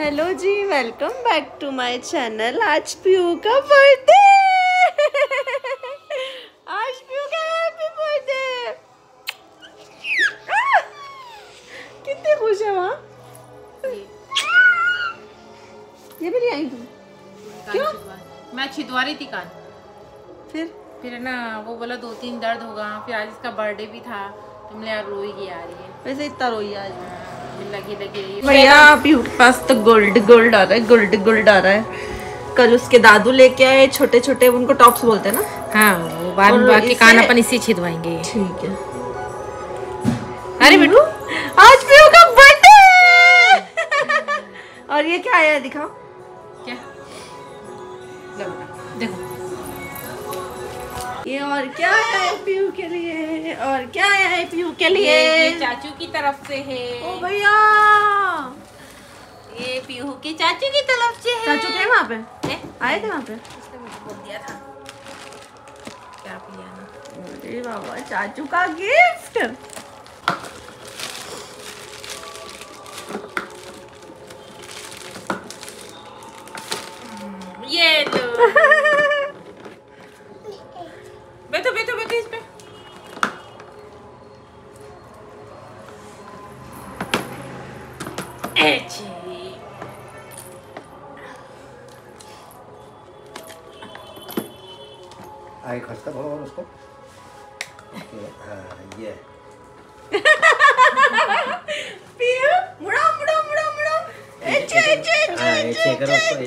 Hello ji welcome back to my channel आज पीयू का birthday आज पीयू का हैप्पी बर्थडे कितने खुश है वहाँ ये भी आई तू क्यों मैं छिदवा रही थी कान फिर फिर ना वो बोला दो तीन दर्द होगा फिर आज इसका बर्थडे भी था तुमने यार रोई गई आ रही है वैसे इतना रोई आज हाँ। भैया आप के पास तो गोल्ड गोल्ड आ रहा है गोल्ड गोल्ड आ रहा है कल उसके दादू लेके आए छोटे छोटे उनको टॉप्स बोलते हैं ना हाँ वो बाद बाकी कान अपन इसी छिदवाएंगे ठीक है अरे हम्म। बेटू आज पीहू का बर्थडे और ये क्या आया दिखाओ क्या देखो और क्या है आईपीयू के लिए और क्या है आईपीयू के लिए चाचू की तरफ से है ओ भैया ये पीहू के चाचू की तरफ से है चाचू थे वहाँ पे आए थे वहाँ पे उसने मुझे बोल दिया था क्या पिया ना अरे बाबा चाचू का गिफ्ट आगे खर्चता थोड़ा और उसको ये तो एचे एचे एचे करो उसको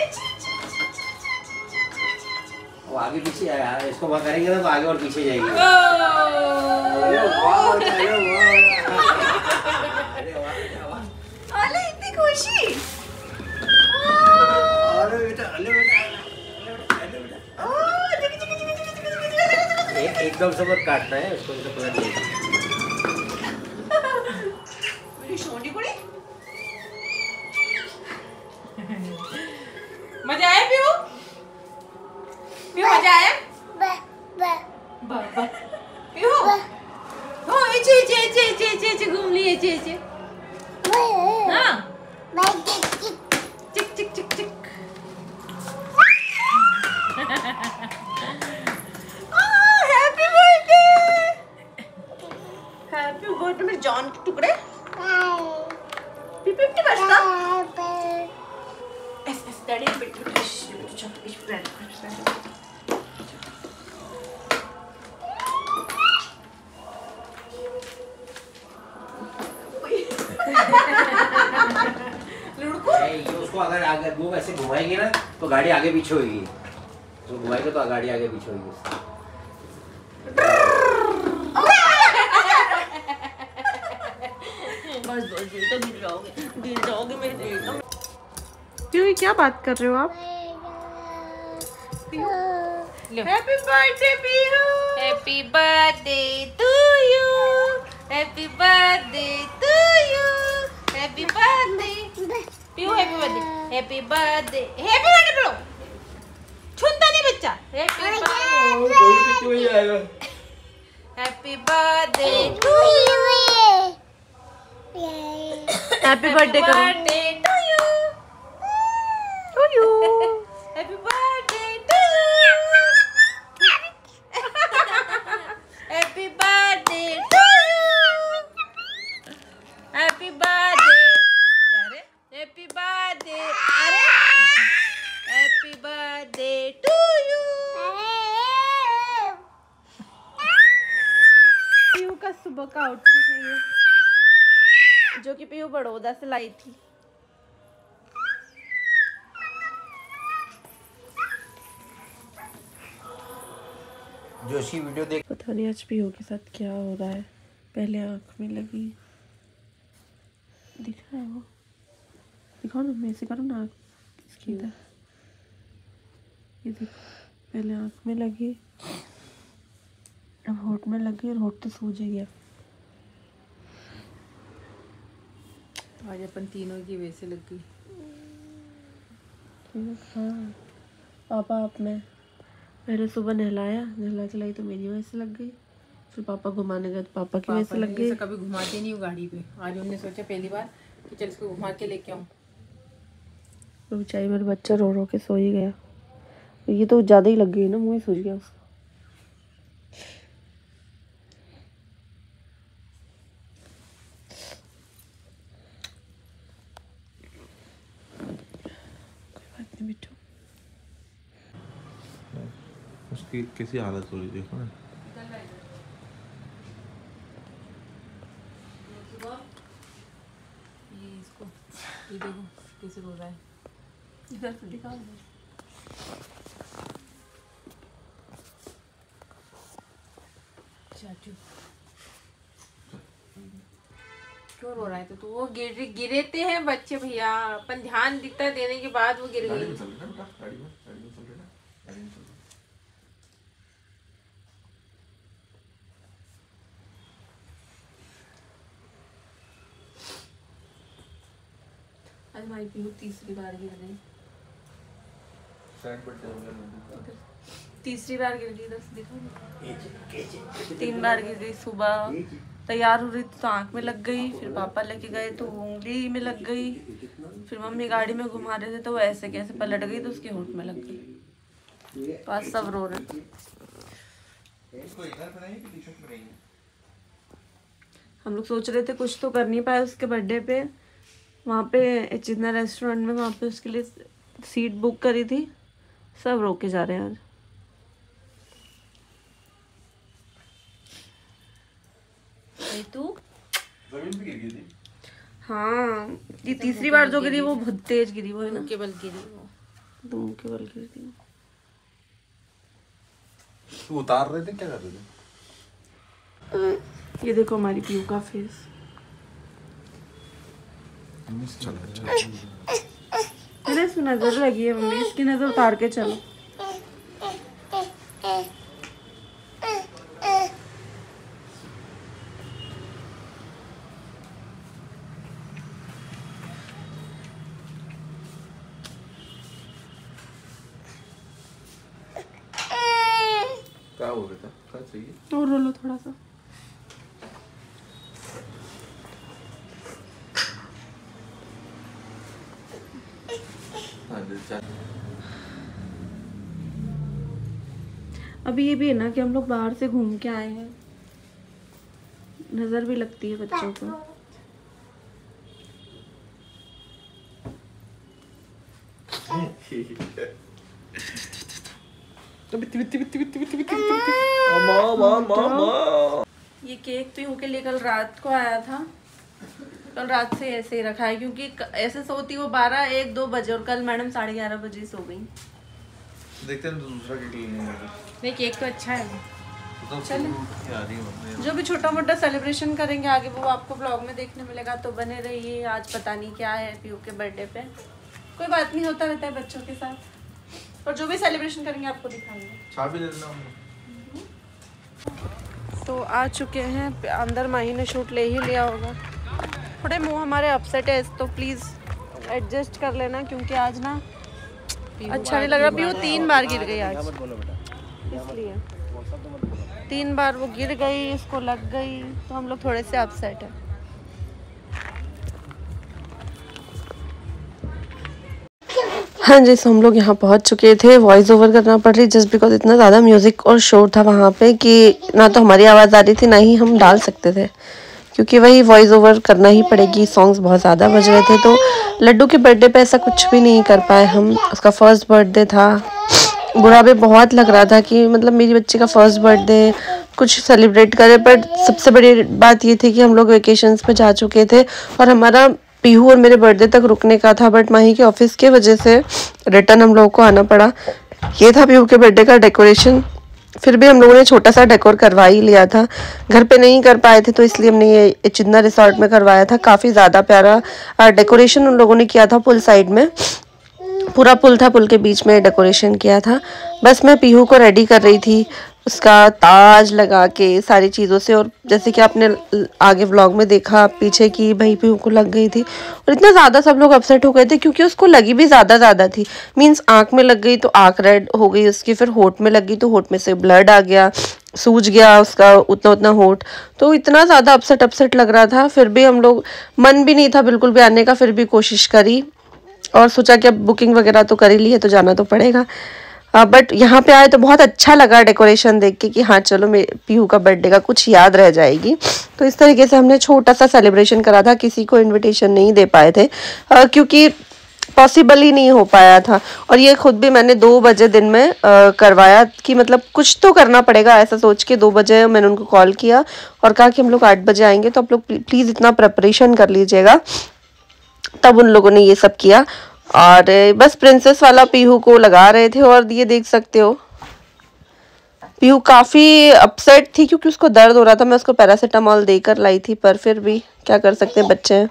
एचे आगे पीछे इसको वहाँ करेंगे ना तो आगे और पीछे जाएगी एकदम से बस काटना है उसको उसे पता नहीं मजा आया मजा आया हो इचे इचे इचे इचे इचे घूम लिए इचे इचे हां छोटे मेरे जॉन के टुकड़े पिपिटी बचता एस S daddy bit bit bit chop bit bread उसको अगर अगर वो वैसे घुमाएगी ना तो गाड़ी आगे पीछे होगी तो घुमाएगा तो गाड़ी आगे पीछे होगी तो तो। क्यों क्या बात कर रहे हो आप happy birthday Bihu happy birthday to you happy birthday to you happy birthday happy birthday happy birthday happy birthday बोलो छूता नहीं बच्चा happy birthday happy birthday to you Yay. Happy birthday to you. Happy birthday. Baroda से लाई थी Joshi video देख पता नहीं आज पीओ के साथ क्या हो रहा है पहले आंख में लगी दिख रहा है वो दिखाओ ना मैं ऐसे करो ना आँख इसकी इधर ये देखो पहले आंख में लगी अब होठ में लगी और होठ तो सूझ गया आज अपन तीनों की वैसे लग गई हाँ। पापा आप में मैंने सुबह नहलाया नहला चलाई तो मेरी वैसे लग गई फिर पापा घुमाने गए तो पापा की वैसे लग गई कभी घुमाते नहीं हूँ गाड़ी पे आज उन्होंने सोचा पहली बार कि चल इसको घुमा के लेके आऊँ बेचारी मेरा बच्चा रो रो के सो ही गया ये तो ज़्यादा ही लग गई ना मुँह सूझ गया उसका की कैसी हालत हो रही देखो क्यों रो रहा है तो, तो वो गिर गिरेते हैं बच्चे भैया अपन ध्यान दिता देने के बाद वो गिर गई आज हलवाई पी हूँ तीसरी बार गिर गई तीसरी बार गिर गई दस दिखा तीन बार गिर गई सुबह तैयार हो रही तो आँख में लग गई फिर पापा लेके गए तो उंगली में लग गई फिर मम्मी गाड़ी में घुमा रहे थे तो वो ऐसे कैसे पलट गई तो उसके होठ में लग गई पास सब रो रहे तो हम लोग सोच रहे थे कुछ तो कर नहीं पाए उसके बर्थडे पे वहाँ पे चिन्ना रेस्टोरेंट में वहाँ पे उसके लिए सीट बुक करी थी सब रोके जा रहे हैं आज तू हाँ ये तीसरी बार जो गिरी वो बहुत तेज गिरी वो ना केवल गिरी वो तुम केवल गिरी थी उतार रहे थे क्या कर रहे थे ये देखो हमारी पीयू का फेस अरे इसकी नज़र लगी है मम्मी इसकी नज़र उतार के चलो क्या हो गया था क्या चाहिए और रोलो थोड़ा सा अभी ये भी है ना कि हम लोग बाहर से घूम के आए हैं नज़र भी लगती है बच्चों को ये केक तो यूं के लेकर रात को आया था कल रात से ऐसे ही रखा है क्योंकि ऐसे सोती वो बारह एक दो बजे और कल मैडम साढ़े ग्यारह बजे सो गई देखते हैं तो दूसरा केक लेने नहीं केक तो अच्छा है तो, तो जो भी छोटा मोटा सेलिब्रेशन करेंगे आगे वो आपको ब्लॉग में देखने मिलेगा तो बने रहिए आज पता नहीं क्या है पीयू के बर्थडे पे कोई बात नहीं होता रहता है बच्चों के साथ और जो भी सेलिब्रेशन करेंगे आपको दिखाएंगे तो आ चुके हैं अंदर माही ने शूट ले ही लिया होगा थोड़े मुंह हमारे अपसेट है तो प्लीज़ एडजस्ट कर लेना क्योंकि आज ना अच्छा नहीं लग रहा पीहू तीन बार गिर गई आज इसलिए तीन बार वो गिर गई इसको लग गई तो हम लोग थोड़े से अपसेट है हाँ जी सो तो हम लोग यहाँ पहुँच चुके थे वॉइस ओवर करना पड़ रही जस्ट बिकॉज इतना ज़्यादा म्यूज़िक और शोर था वहाँ पे कि ना तो हमारी आवाज़ आ रही थी ना ही हम डाल सकते थे क्योंकि वही वॉइस ओवर करना ही पड़ेगी सॉन्ग्स बहुत ज़्यादा बज रहे थे तो लड्डू के बर्थडे पे ऐसा कुछ भी नहीं कर पाए हम उसका फर्स्ट बर्थडे था बुरा भी बहुत लग रहा था कि मतलब मेरी बच्चे का फर्स्ट बर्थडे कुछ सेलिब्रेट करें बट सबसे बड़ी बात ये थी कि हम लोग वेकेशन पर जा चुके थे और हमारा पीहू और मेरे बर्थडे तक रुकने का था बट माही के ऑफिस के वजह से रिटर्न हम लोगों को आना पड़ा ये था पीहू के बर्थडे का डेकोरेशन फिर भी हम लोगों ने छोटा सा डेकोर करवा ही लिया था घर पे नहीं कर पाए थे तो इसलिए हमने ये चिन्ना रिसोर्ट में करवाया था काफ़ी ज़्यादा प्यारा डेकोरेशन उन लोगों ने किया था पुल साइड में पूरा पुल था पुल के बीच में डेकोरेशन किया था बस मैं पीहू को रेडी कर रही थी उसका ताज लगा के सारी चीज़ों से और जैसे कि आपने आगे व्लॉग में देखा पीछे की भाई भी उनको लग गई थी और इतना ज़्यादा सब लोग अपसेट हो गए थे क्योंकि उसको लगी भी ज़्यादा ज़्यादा थी मींस आँख में लग गई तो आँख रेड हो गई उसकी फिर होठ में लगी तो होठ में से ब्लड आ गया सूज गया उसका उतना उतना होठ तो इतना ज़्यादा अपसेट अपसेट लग रहा था फिर भी हम लोग मन भी नहीं था बिल्कुल भी आने का फिर भी कोशिश करी और सोचा कि अब बुकिंग वगैरह तो कर ही ली है तो जाना तो पड़ेगा बट uh, यहाँ पे आए तो बहुत अच्छा लगा डेकोरेशन देख के कि हाँ चलो मेरे पीहू का बर्थडे का कुछ याद रह जाएगी तो इस तरीके से हमने छोटा सा सेलिब्रेशन करा था किसी को इनविटेशन नहीं दे पाए थे आ, uh, क्योंकि पॉसिबल ही नहीं हो पाया था और ये खुद भी मैंने दो बजे दिन में आ, uh, करवाया कि मतलब कुछ तो करना पड़ेगा ऐसा सोच के दो बजे मैंने उनको कॉल किया और कहा कि हम लोग आठ बजे आएंगे तो आप लोग प्लीज़ इतना प्रपरेशन कर लीजिएगा तब उन लोगों ने ये सब किया और बस प्रिंसेस वाला पीहू को लगा रहे थे और ये देख सकते हो पीहू काफ़ी अपसेट थी क्योंकि उसको दर्द हो रहा था मैं उसको पैरासीटामोल देकर लाई थी पर फिर भी क्या कर सकते हैं बच्चे हैं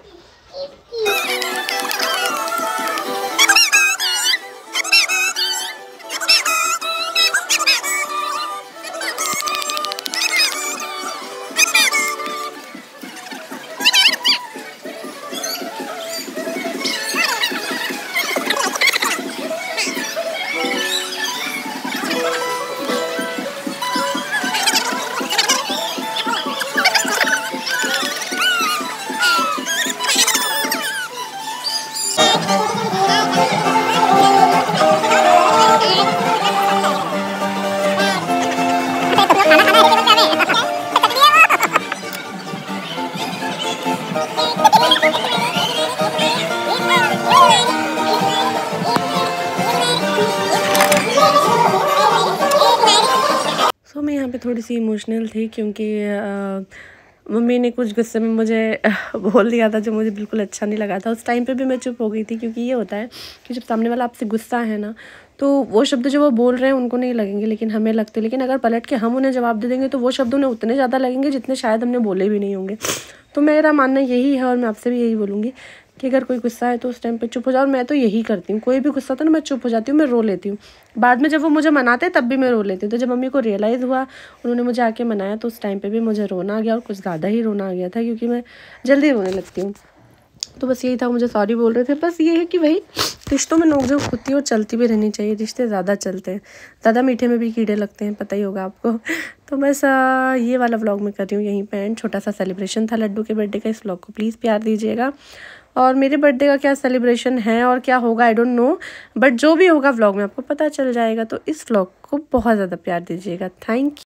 तो मैं यहाँ पे थोड़ी सी इमोशनल थी क्योंकि मम्मी ने कुछ गुस्से में मुझे बोल दिया था जो मुझे बिल्कुल अच्छा नहीं लगा था उस टाइम पे भी मैं चुप हो गई थी क्योंकि ये होता है कि जब सामने वाला आपसे गुस्सा है ना तो वो शब्द जो वो बोल रहे हैं उनको नहीं लगेंगे लेकिन हमें लगते लेकिन अगर पलट के हम उन्हें जवाब दे देंगे तो वो शब्द उन्हें उतने ज़्यादा लगेंगे जितने शायद हमने बोले भी नहीं होंगे तो मेरा मानना यही है और मैं आपसे भी यही बोलूँगी कि अगर कोई गुस्सा है तो उस टाइम पे चुप हो जाओ और मैं तो यही करती हूँ कोई भी गुस्सा था तो ना मैं चुप हो जाती हूँ मैं रो लेती हूँ बाद में जब वो मुझे मनाते तब भी मैं रो लेती हूँ तो जब मम्मी को रियलाइज़ हुआ उन्होंने मुझे आके मनाया तो उस टाइम पर भी मुझे रोना आ गया और कुछ ज़्यादा ही रोना आ गया था क्योंकि मैं जल्दी रोने लगती हूँ तो बस यही था मुझे सॉरी बोल रहे थे बस ये है कि भाई रिश्तों में नोकझोंक होती है और चलती भी रहनी चाहिए रिश्ते ज़्यादा चलते हैं ज़्यादा मीठे में भी कीड़े लगते हैं पता ही होगा आपको तो बस ये वाला व्लॉग मैं कर रही हूँ यहीं पर एंड छोटा सा सेलिब्रेशन था लड्डू के बर्थडे का इस व्लॉग को प्लीज़ प्यार दीजिएगा और मेरे बर्थडे का क्या सेलिब्रेशन है और क्या होगा आई डोंट नो बट जो भी होगा व्लॉग में आपको पता चल जाएगा तो इस व्लॉग को बहुत ज़्यादा प्यार दीजिएगा थैंक यू